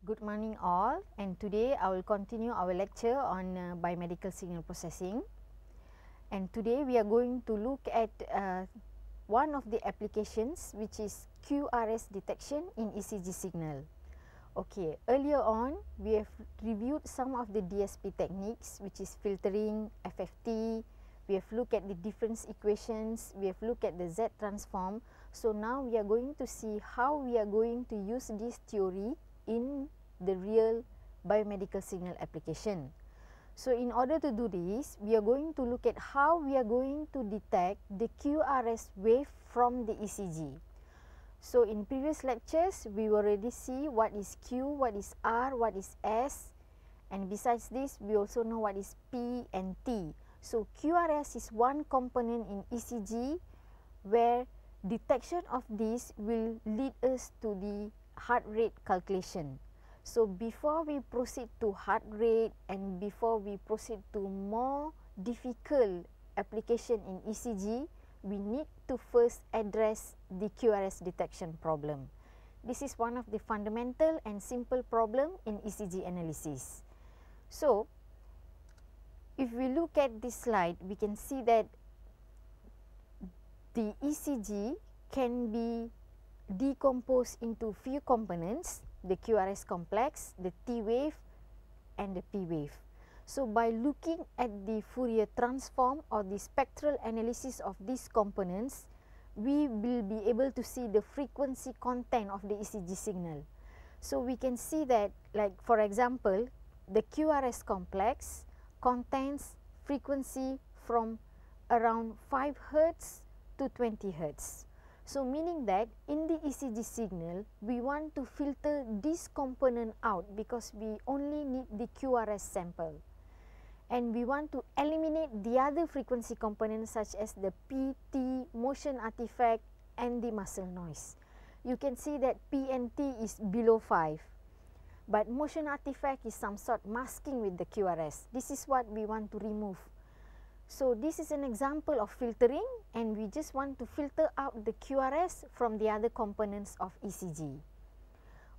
Good morning all and today I will continue our lecture on uh, biomedical signal processing and today we are going to look at uh, one of the applications which is QRS detection in ECG signal. Okay, earlier on we have reviewed some of the DSP techniques which is filtering, FFT, we have looked at the difference equations, we have looked at the Z transform. So now we are going to see how we are going to use this theory in the real biomedical signal application. So in order to do this, we are going to look at how we are going to detect the QRS wave from the ECG. So in previous lectures, we already see what is Q, what is R, what is S and besides this, we also know what is P and T. So QRS is one component in ECG where detection of this will lead us to the heart rate calculation. So before we proceed to heart rate and before we proceed to more difficult application in ECG, we need to first address the QRS detection problem. This is one of the fundamental and simple problem in ECG analysis. So, if we look at this slide, we can see that the ECG can be decomposed into few components, the QRS complex, the T wave and the P wave. So by looking at the Fourier transform or the spectral analysis of these components, we will be able to see the frequency content of the ECG signal. So we can see that like for example, the QRS complex contains frequency from around 5 hertz to 20 hertz. So meaning that in the ECG signal, we want to filter this component out because we only need the QRS sample. And we want to eliminate the other frequency components such as the PT, motion artifact and the muscle noise. You can see that P and T is below 5. But motion artifact is some sort masking with the QRS. This is what we want to remove. So this is an example of filtering and we just want to filter out the QRS from the other components of ECG.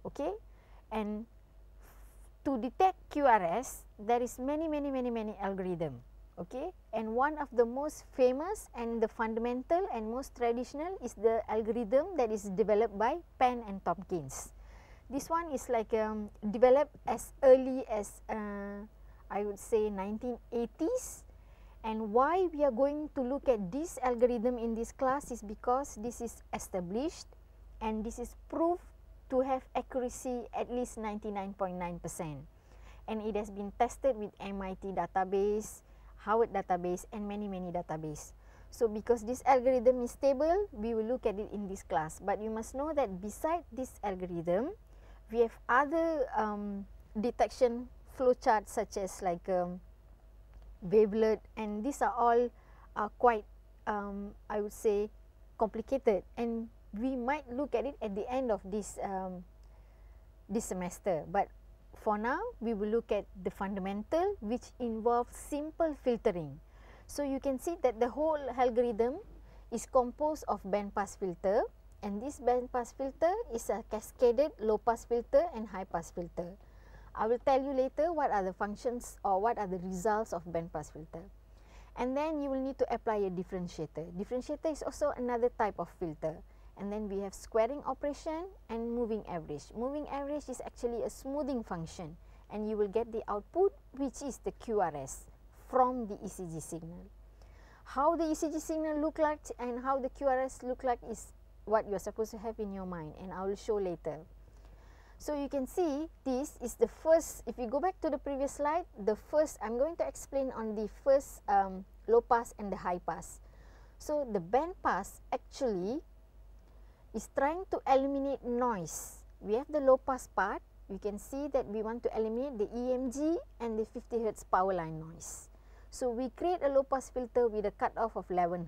Okay, and to detect QRS, there is many, many, many, many algorithm. Okay, and one of the most famous and the fundamental and most traditional is the algorithm that is developed by Pan and Tompkins. This one is like um, developed as early as uh, I would say 1980s and why we are going to look at this algorithm in this class is because this is established and this is proved to have accuracy at least 99.9% and it has been tested with MIT database, Howard database and many many database. So because this algorithm is stable, we will look at it in this class. But you must know that beside this algorithm, we have other um, detection flowcharts such as like um, wavelet and these are all uh, quite um, I would say complicated. And we might look at it at the end of this um, this semester. But for now we will look at the fundamental which involves simple filtering. So you can see that the whole algorithm is composed of band pass filter and this band pass filter is a cascaded low pass filter and high pass filter I will tell you later what are the functions or what are the results of bandpass filter. And then you will need to apply a differentiator. Differentiator is also another type of filter. And then we have squaring operation and moving average. Moving average is actually a smoothing function and you will get the output which is the QRS from the ECG signal. How the ECG signal look like and how the QRS look like is what you are supposed to have in your mind and I will show later. So you can see this is the first, if you go back to the previous slide, the first, I'm going to explain on the first um, low pass and the high pass. So the band pass actually is trying to eliminate noise. We have the low pass part, you can see that we want to eliminate the EMG and the 50 Hz power line noise. So we create a low pass filter with a cutoff of 11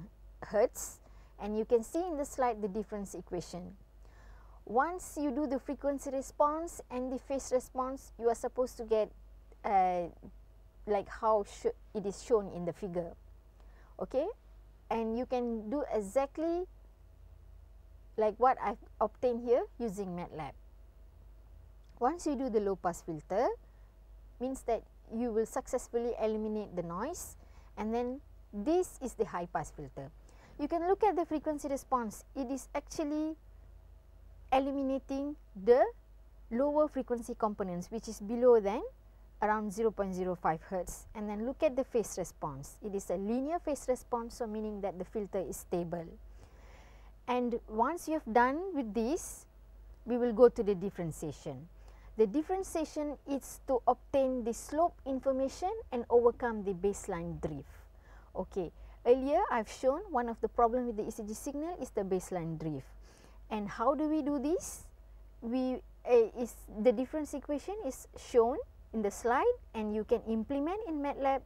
Hz and you can see in the slide the difference equation once you do the frequency response and the phase response, you are supposed to get uh, like how it is shown in the figure. Okay, and you can do exactly like what I've obtained here using MATLAB. Once you do the low pass filter, means that you will successfully eliminate the noise and then this is the high pass filter. You can look at the frequency response. It is actually eliminating the lower frequency components which is below than around 0.05 hertz and then look at the phase response. It is a linear phase response so meaning that the filter is stable. And once you have done with this, we will go to the differentiation. The differentiation is to obtain the slope information and overcome the baseline drift. Okay. Earlier I have shown one of the problem with the ECG signal is the baseline drift. And how do we do this? We uh, is the difference equation is shown in the slide and you can implement in MATLAB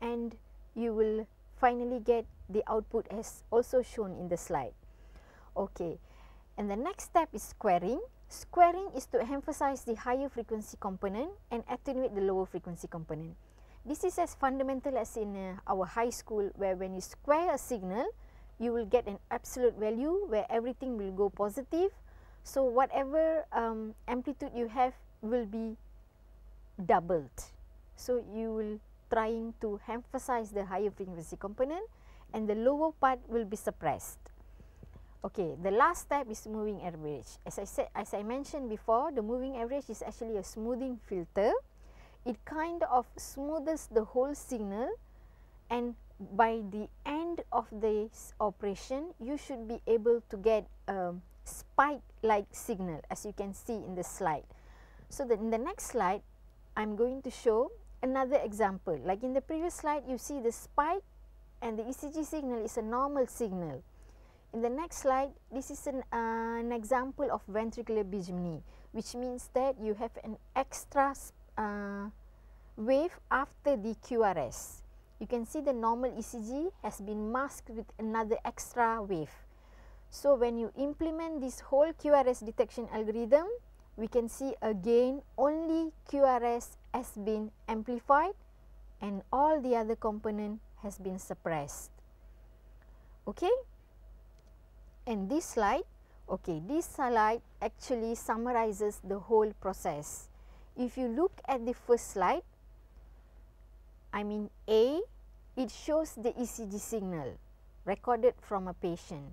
and you will finally get the output as also shown in the slide. Okay. And the next step is squaring. Squaring is to emphasize the higher frequency component and attenuate the lower frequency component. This is as fundamental as in uh, our high school where when you square a signal, you will get an absolute value where everything will go positive. So whatever um, amplitude you have will be doubled. So you will trying to emphasize the higher frequency component and the lower part will be suppressed. Okay, the last step is moving average. As I said, as I mentioned before, the moving average is actually a smoothing filter. It kind of smoothes the whole signal and by the end of this operation, you should be able to get a spike-like signal as you can see in the slide. So, the, in the next slide, I am going to show another example. Like in the previous slide, you see the spike and the ECG signal is a normal signal. In the next slide, this is an, uh, an example of ventricular bigeminy, which means that you have an extra uh, wave after the QRS. You can see the normal ECG has been masked with another extra wave. So, when you implement this whole QRS detection algorithm, we can see again only QRS has been amplified and all the other component has been suppressed. Okay? And this slide, okay, this slide actually summarizes the whole process. If you look at the first slide, I mean A, it shows the ECG signal recorded from a patient.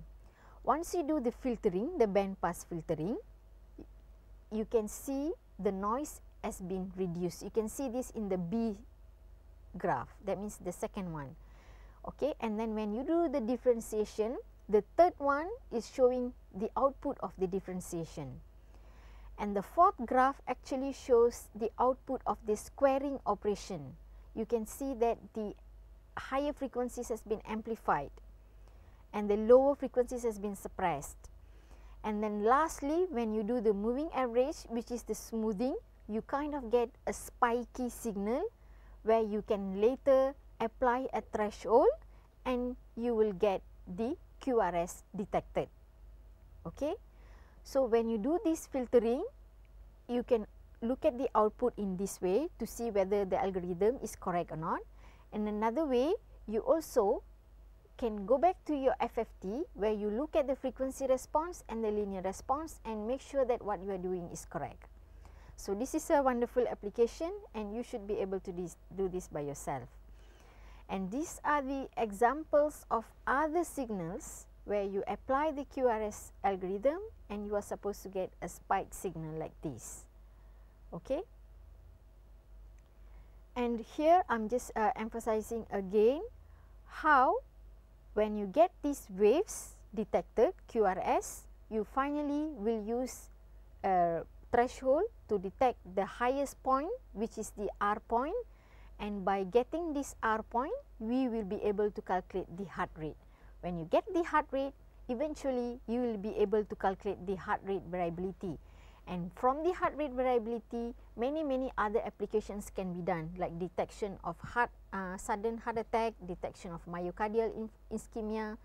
Once you do the filtering, the band pass filtering, you can see the noise has been reduced. You can see this in the B graph, that means the second one. Okay, and then when you do the differentiation, the third one is showing the output of the differentiation. And the fourth graph actually shows the output of the squaring operation. You can see that the higher frequencies has been amplified and the lower frequencies has been suppressed. And then lastly, when you do the moving average, which is the smoothing, you kind of get a spiky signal where you can later apply a threshold and you will get the QRS detected. Okay. So, when you do this filtering, you can look at the output in this way to see whether the algorithm is correct or not. And another way, you also can go back to your FFT where you look at the frequency response and the linear response and make sure that what you are doing is correct. So, this is a wonderful application and you should be able to do this by yourself. And these are the examples of other signals where you apply the QRS algorithm and you are supposed to get a spike signal like this. Okay. And here I am just uh, emphasizing again how when you get these waves detected QRS, you finally will use a threshold to detect the highest point which is the R point and by getting this R point, we will be able to calculate the heart rate. When you get the heart rate, eventually you will be able to calculate the heart rate variability. And from the heart rate variability, many many other applications can be done like detection of heart, uh, sudden heart attack, detection of myocardial ischemia,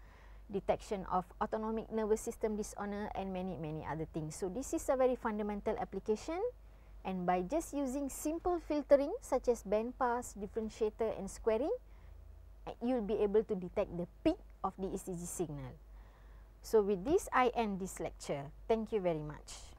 detection of autonomic nervous system disorder and many many other things. So this is a very fundamental application and by just using simple filtering such as bandpass, differentiator and squaring, you will be able to detect the peak of the ECG signal. So with this, I end this lecture. Thank you very much.